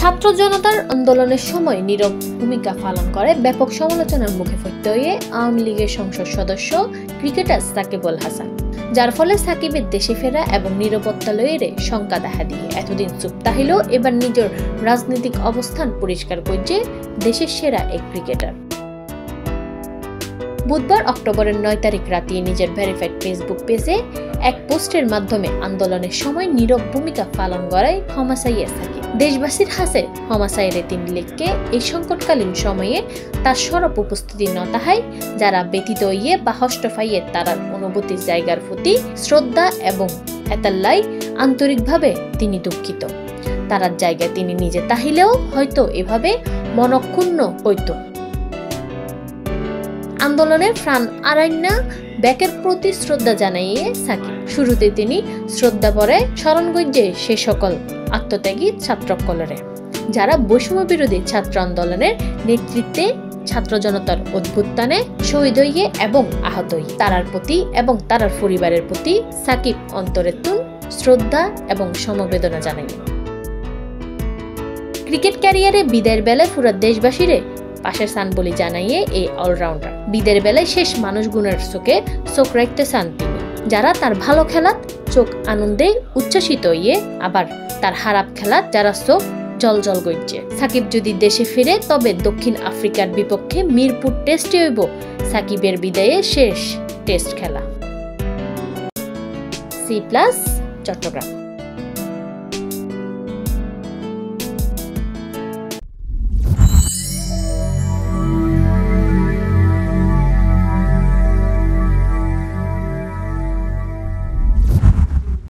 ছাত্র জনতার আন্দোলনের সময় নীরব ভূমিকা পালন করে ব্যাপক সমালোচনার মুখে পড়তে হয়ে আওয়ামী লীগের সংসদ সদস্য ক্রিকেটার সাকিবুল হাসান। যার ফলে সাকিবের দেশে ফেরা এবং নিরাপত্তা লয়েরে শঙ্কা দেখা দিয়ে এতদিন চুপ তাহিল এবার নিজের রাজনৈতিক অবস্থান পরিষ্কার করছে দেশের সেরা এক ক্রিকেটার। বুধবার অক্টোবরের নয় তারিখ রাতে নিজের ভেরিফাইড ফেসবুক পেজে এক পোস্টের মাধ্যমে আন্দোলনের সময় নীরব ভূমিকা পালন করায় ক্ষমা সাকিব দেশবাসীর হাসে ক্ষমা চাইলে লিখকে এই সংকটকালীন সময়ে তার সরব উপস্থিতি নতাহায় যারা ব্যতীত ইয়ে বা হষ্ট ফাইয়ে তারার অনুভূতির জায়গার প্রতি শ্রদ্ধা এবং এতাল্লাই আন্তরিকভাবে তিনি দুঃখিত। তারার জায়গায় তিনি নিজে তাহিলেও হয়তো এভাবে মনক্ষুণ্ণ হইত। আন্দোলনের প্রাণ আরান্যা ব্যাকের প্রতি শ্রদ্ধা জানাইয়ে সাকিব। শুরুতে তিনি শ্রদ্ধা পরে স্মরণগঞ্জে সে সকল আত্মত্যাগী ছাত্রকলরে যারা বৈষম্য বিরোধী ছাত্র আন্দোলনের নেতৃত্বে ছাত্র জনতার অভ্যুত্থানে শহীদ হইয়ে এবং আহত হইয়ে তারার প্রতি এবং তারার পরিবারের প্রতি সাকিব অন্তরের তুন শ্রদ্ধা এবং সমবেদনা জানাইয়ে। ক্রিকেট ক্যারিয়ারে বিদায়ের বেলায় পুরা দেশবাসীরে পাশের সান বলে জানাইয়ে এই অলরাউন্ডার। বিদের বেলায় শেষ মানুষগুণের চোখে চোখ রাখতে চান তিনি। যারা তার ভালো খেলাত চোখ আনন্দে উচ্ছ্বাসিত ইয়ে আবার তার খারাপ খেলাত যারা চোখ জল জল গইছে। সাকিব যদি দেশে ফিরে, তবে দক্ষিণ আফ্রিকার বিপক্ষে মিরপুর টেস্টে হইব সাকিবের বিদায়ে শেষ টেস্ট খেলা। C plus, Chittagong.